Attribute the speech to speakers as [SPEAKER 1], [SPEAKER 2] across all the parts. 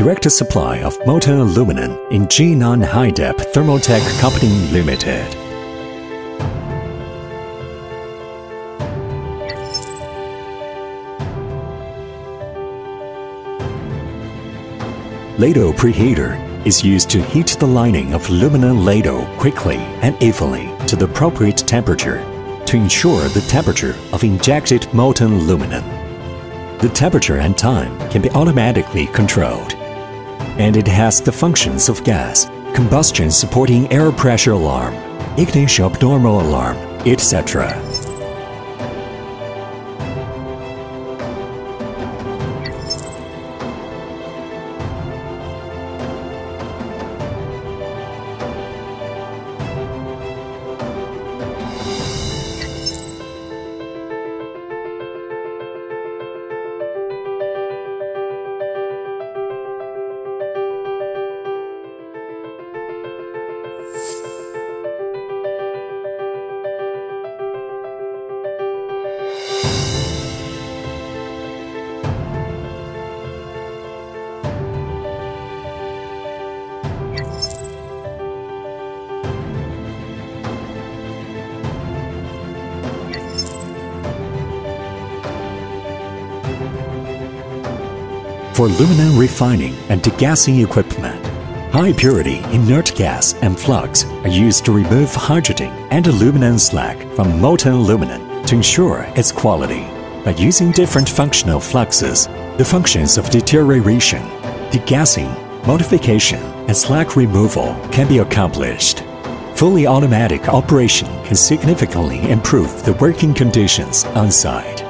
[SPEAKER 1] direct supply of molten aluminum in Jinan Hydeb Thermaltech Company Limited. Ladle preheater is used to heat the lining of aluminum ladle quickly and evenly to the appropriate temperature to ensure the temperature of injected molten aluminum. The temperature and time can be automatically controlled, and it has the functions of gas, combustion supporting air pressure alarm, ignition abnormal alarm, etc. For aluminum refining and degassing equipment, high purity inert gas and flux are used to remove hydrogen and aluminum slag from molten aluminum to ensure its quality. By using different functional fluxes, the functions of deterioration, degassing, modification, and slag removal can be accomplished. Fully automatic operation can significantly improve the working conditions on site.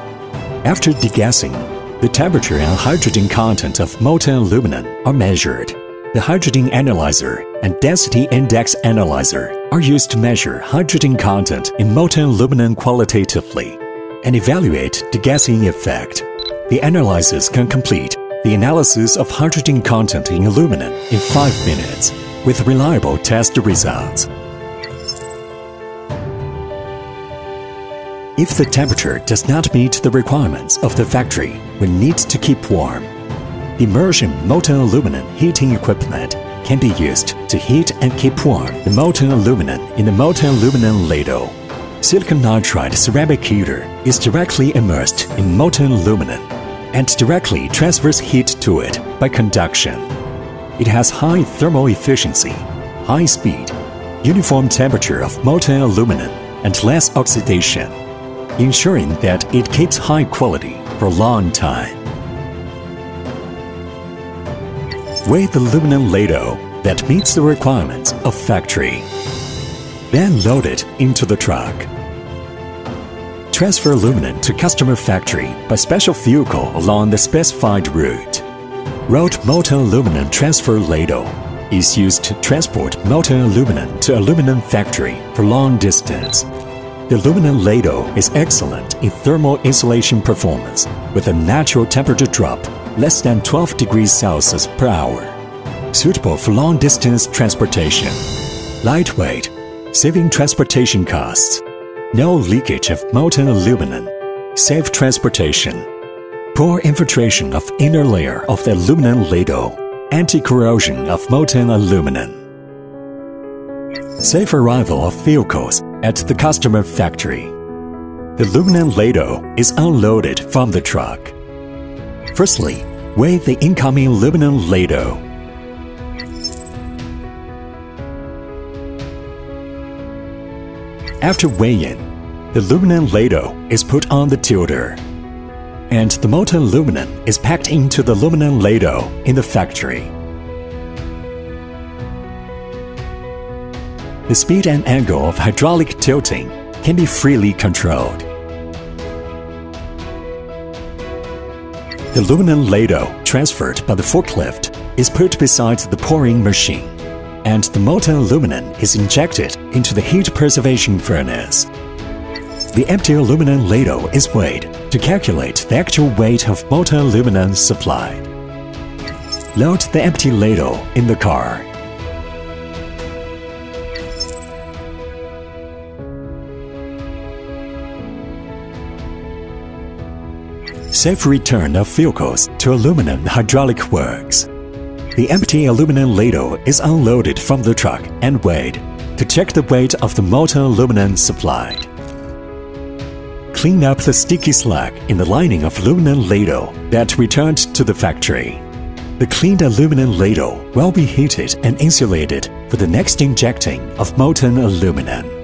[SPEAKER 1] After degassing, the temperature and hydrogen content of molten aluminum are measured. The hydrogen analyzer and density index analyzer are used to measure hydrogen content in molten aluminum qualitatively and evaluate degassing effect. The analyzers can complete the analysis of hydrogen content in aluminum in 5 minutes with reliable test results. If the temperature does not meet the requirements of the factory, we need to keep warm. Immersion molten aluminum heating equipment can be used to heat and keep warm the molten aluminum in the molten aluminum ladle. Silicon nitride ceramic heater is directly immersed in molten aluminum and directly transfers heat to it by conduction. It has high thermal efficiency, high speed, uniform temperature of molten aluminum, and less oxidation ensuring that it keeps high quality for a long time. Weigh the aluminum ladle that meets the requirements of factory. Then load it into the truck. Transfer aluminum to customer factory by special vehicle along the specified route. Road molten aluminum transfer ladle is used to transport molten aluminum to aluminum factory for long distance the aluminum ladle is excellent in thermal insulation performance with a natural temperature drop less than 12 degrees Celsius per hour. Suitable for long-distance transportation. Lightweight, saving transportation costs. No leakage of molten aluminum. Safe transportation. Poor infiltration of inner layer of the aluminum ladle. Anti-corrosion of molten aluminum. Safe arrival of vehicles at the customer factory. The aluminum ladle is unloaded from the truck. Firstly, weigh the incoming aluminum ladle. After weighing, the aluminum ladle is put on the tilter, and the molten aluminum is packed into the aluminum ladle in the factory. The speed and angle of hydraulic tilting can be freely controlled. The aluminum ladle transferred by the forklift is put beside the pouring machine, and the molten aluminum is injected into the heat preservation furnace. The empty aluminum ladle is weighed to calculate the actual weight of molten aluminum supplied. Load the empty ladle in the car safe return of vehicles to aluminum hydraulic works. The empty aluminum ladle is unloaded from the truck and weighed to check the weight of the molten aluminum supplied. Clean up the sticky slag in the lining of aluminum ladle that returned to the factory. The cleaned aluminum ladle will be heated and insulated for the next injecting of molten aluminum.